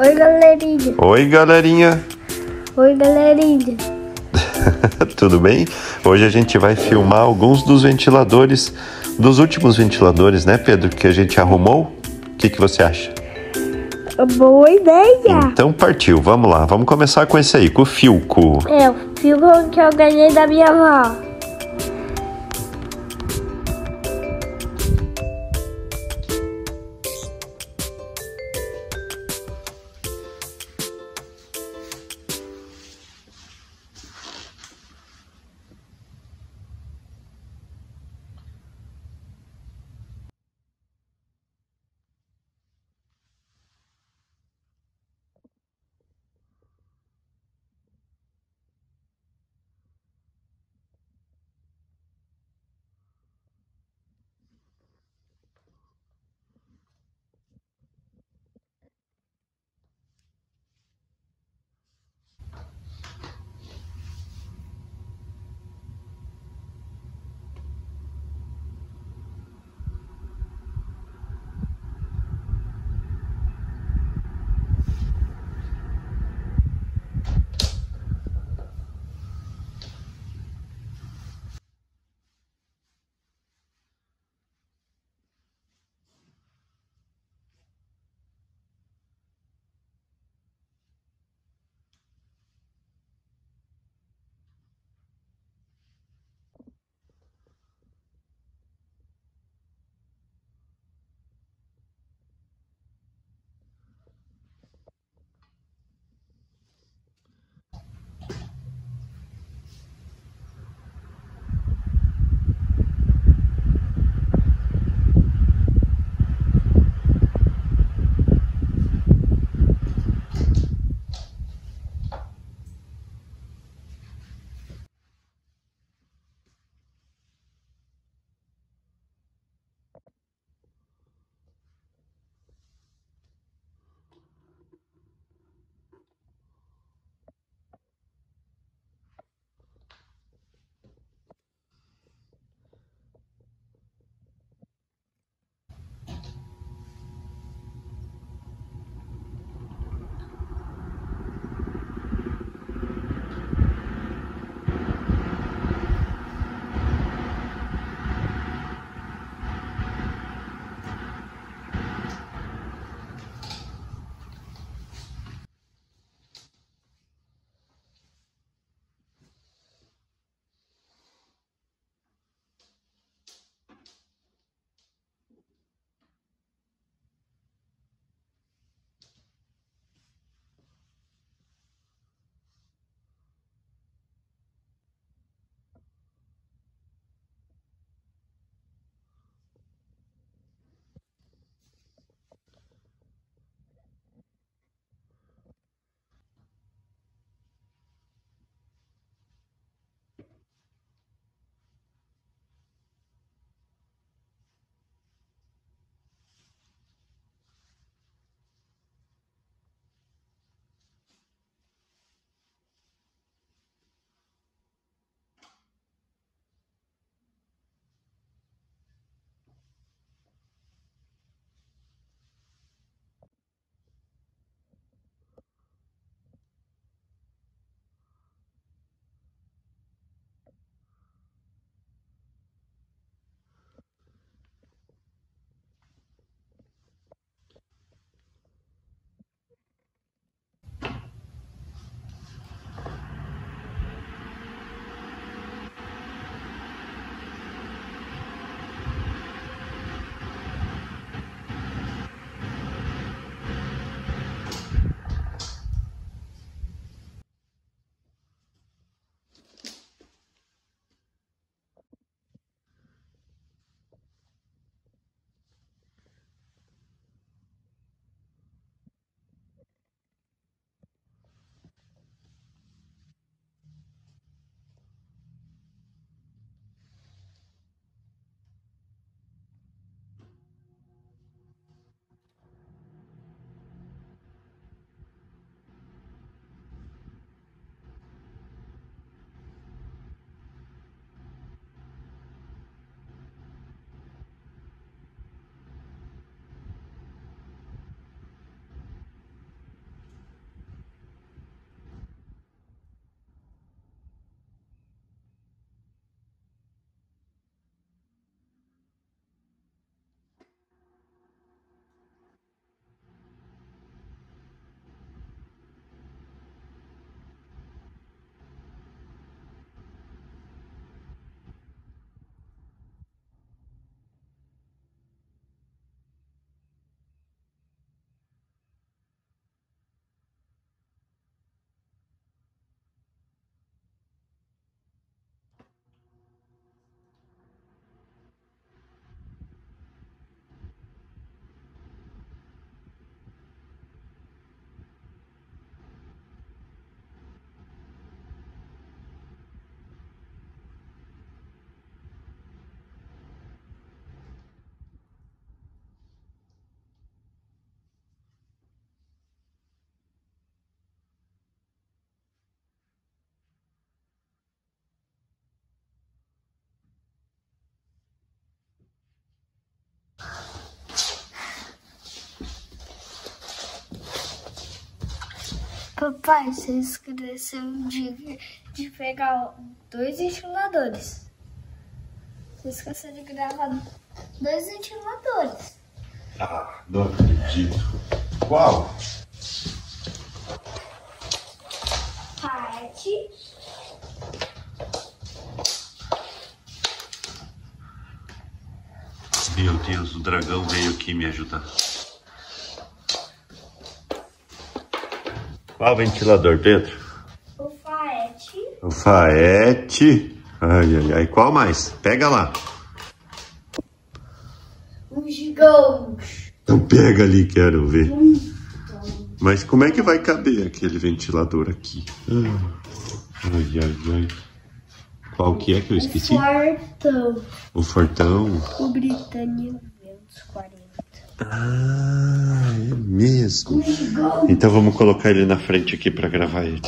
Oi, galerinha. Oi, galerinha. Oi, galerinha. Tudo bem? Hoje a gente vai filmar alguns dos ventiladores, dos últimos ventiladores, né, Pedro, que a gente arrumou. O que, que você acha? Boa ideia. Então partiu, vamos lá. Vamos começar com esse aí, com o Filco. É o filme que eu ganhei da minha avó. Papai, você esqueceu de, de pegar dois ventiladores. Você esqueceu de gravar dois ventiladores. Ah, não acredito. Qual? Parte. Meu Deus, o dragão veio aqui me ajudar. Qual ventilador, Pedro? O Faete. O Faete. Ai, ai, ai. Qual mais? Pega lá. Um gigante. Então pega ali, quero ver. Mas como é que vai caber aquele ventilador aqui? Ai, ai, ai. Qual que é que eu esqueci? Fortão. O Fortão. O Britânia 240. Ah, é mesmo. Então vamos colocar ele na frente aqui para gravar ele.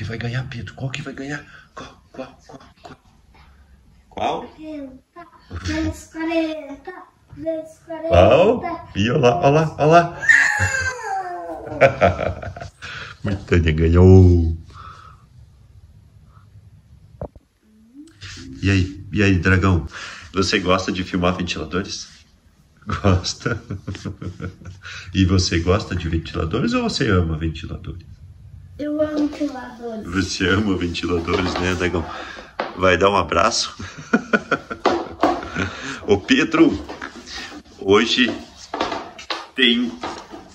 Que vai ganhar, Pedro? Qual que vai ganhar? Qual? Qual? Qual? Qual? Qual? 240. 240. Qual? Ih, olha lá, olha lá, olha lá. Britânia ganhou. E aí, e aí, dragão? Você gosta de filmar ventiladores? Gosta. E você gosta de ventiladores ou você ama ventiladores? Eu amo ventiladores. Você ama ventiladores, né, dragão? Vai dar um abraço? Ô Pedro, hoje tem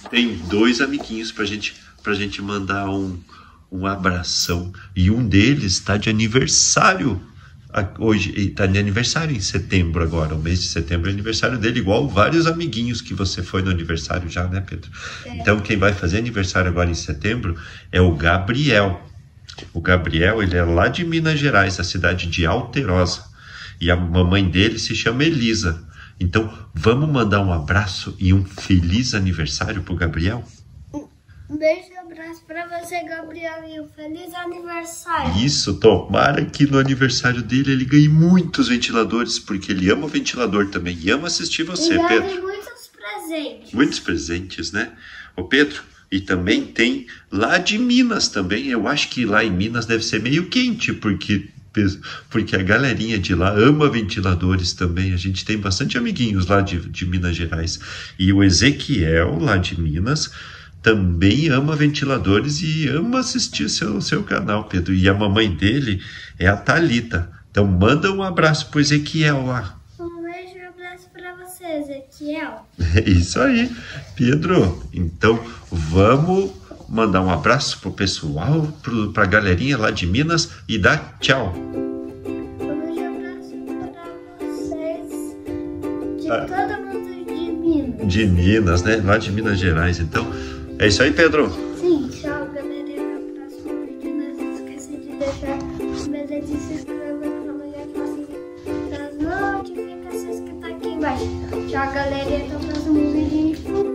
tem dois amiguinhos pra gente pra gente mandar um um abração e um deles está de aniversário hoje está de aniversário em setembro agora o mês de setembro é aniversário dele igual vários amiguinhos que você foi no aniversário já né Pedro então quem vai fazer aniversário agora em setembro é o Gabriel o Gabriel, ele é lá de Minas Gerais, da cidade de Alterosa. E a mamãe dele se chama Elisa. Então, vamos mandar um abraço e um feliz aniversário pro Gabriel? Um beijo abraço pra você, Gabriel, e um feliz aniversário. Isso, tomara que no aniversário dele ele ganhe muitos ventiladores, porque ele ama o ventilador também e ama assistir você, e Pedro. muitos presentes. Muitos presentes, né? Ô Pedro, e também tem lá de Minas também. Eu acho que lá em Minas deve ser meio quente, porque porque a galerinha de lá ama ventiladores também. A gente tem bastante amiguinhos lá de, de Minas Gerais. E o Ezequiel, lá de Minas, também ama ventiladores e ama assistir seu, seu canal, Pedro. E a mamãe dele é a Talita. Então manda um abraço pro Ezequiel lá. Um beijo e um abraço para você, Ezequiel. É isso aí, Pedro. Então vamos mandar um abraço pro pessoal, pro, pra galerinha lá de Minas e dar tchau. Um beijo e um abraço para vocês de Ah. todo mundo de Minas. De Minas, né? Lá de Minas Gerais. Então é isso aí, Pedro. Sim, tchau, galera. Até o próximo vídeo. Não se esqueça de deixar o beleza de se inscrever no canal e ativar as notificações que tá aqui embaixo. Tchau, galera. E até o próximo vídeo.